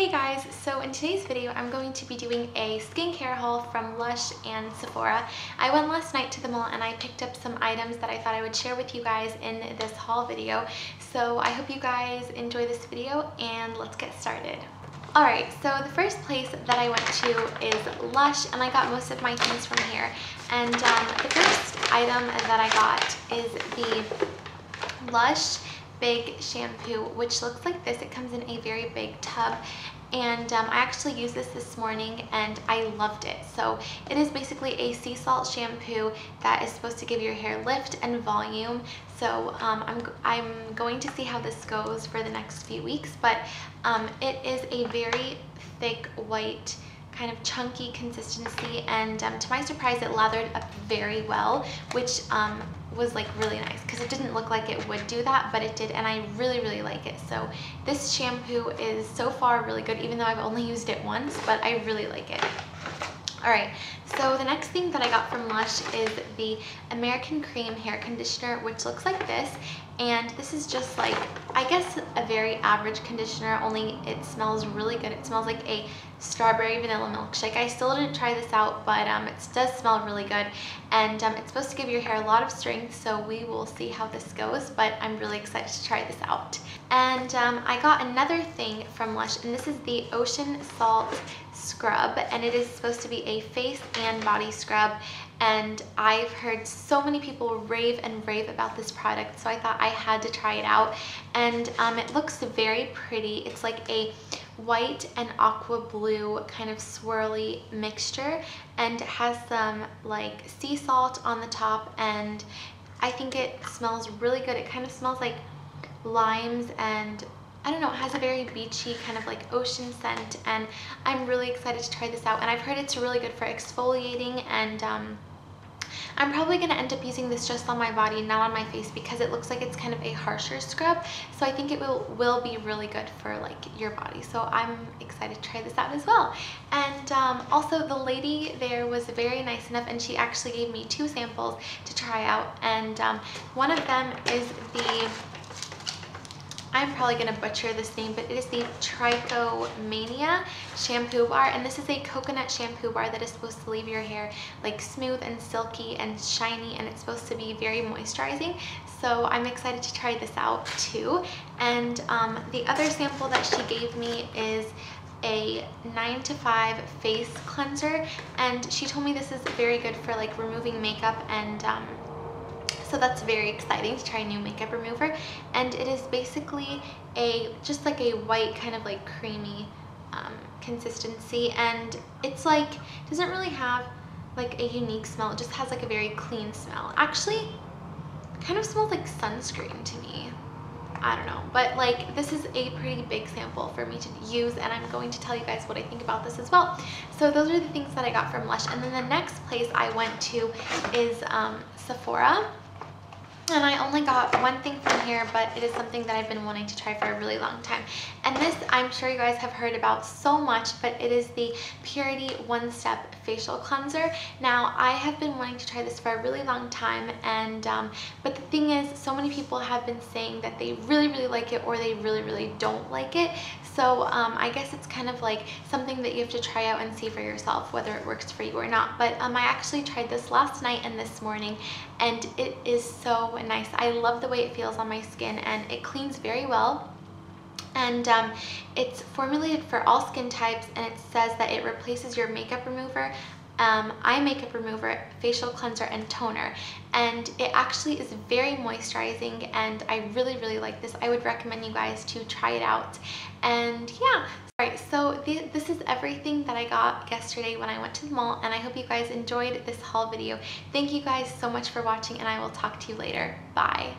Hey guys, so in today's video I'm going to be doing a skincare haul from Lush and Sephora. I went last night to the mall and I picked up some items that I thought I would share with you guys in this haul video. So I hope you guys enjoy this video and let's get started. Alright, so the first place that I went to is Lush and I got most of my things from here. And um, the first item that I got is the Lush Big Shampoo, which looks like this. It comes in a very big tub and um, I actually used this this morning and I loved it. So it is basically a sea salt shampoo that is supposed to give your hair lift and volume. So um, I'm, I'm going to see how this goes for the next few weeks, but um, it is a very thick white kind of chunky consistency and um, to my surprise it lathered up very well which um, was like really nice because it didn't look like it would do that but it did and I really really like it. So this shampoo is so far really good even though I've only used it once but I really like it. All right so the next thing that I got from Lush is the American Cream hair conditioner which looks like this and this is just like I guess a very average conditioner only it smells really good. It smells like a strawberry vanilla milkshake. I still didn't try this out but um, it does smell really good. And um, it's supposed to give your hair a lot of strength so we will see how this goes but I'm really excited to try this out. And um, I got another thing from Lush and this is the Ocean Salt scrub and it is supposed to be a face and body scrub and I've heard so many people rave and rave about this product so I thought I had to try it out. And um, it looks very pretty. It's like a white and aqua blue kind of swirly mixture and it has some like sea salt on the top and I think it smells really good. It kind of smells like limes and I don't know, it has a very beachy kind of like ocean scent and I'm really excited to try this out. And I've heard it's really good for exfoliating and um, I'm probably going to end up using this just on my body, not on my face because it looks like it's kind of a harsher scrub. So I think it will, will be really good for like your body. So I'm excited to try this out as well. And um, also the lady there was very nice enough and she actually gave me two samples to try out. And um, one of them is the I'm probably going to butcher this name, but it is the Trichomania shampoo bar. And this is a coconut shampoo bar that is supposed to leave your hair like smooth and silky and shiny. And it's supposed to be very moisturizing. So I'm excited to try this out too. And um, the other sample that she gave me is a 9 to 5 face cleanser and she told me this is very good for like removing makeup and um, so that's very exciting to try a new makeup remover. And it is basically a just like a white kind of like creamy um, consistency. And it's like doesn't really have like a unique smell. It just has like a very clean smell. Actually kind of smells like sunscreen to me. I don't know. But like this is a pretty big sample for me to use and I'm going to tell you guys what I think about this as well. So those are the things that I got from Lush. And then the next place I went to is um, Sephora and I only got one thing from here, but it is something that I've been wanting to try for a really long time. And this, I'm sure you guys have heard about so much, but it is the Purity One Step Facial Cleanser. Now, I have been wanting to try this for a really long time, and um, but the thing is, so many people have been saying that they really, really like it or they really, really don't like it. So um, I guess it's kind of like something that you have to try out and see for yourself whether it works for you or not. But um, I actually tried this last night and this morning and it is so nice. I love the way it feels on my skin and it cleans very well and um, it's formulated for all skin types and it says that it replaces your makeup remover um, eye makeup remover, facial cleanser, and toner. And it actually is very moisturizing and I really, really like this. I would recommend you guys to try it out. And yeah, Alright, so th this is everything that I got yesterday when I went to the mall and I hope you guys enjoyed this haul video. Thank you guys so much for watching and I will talk to you later. Bye.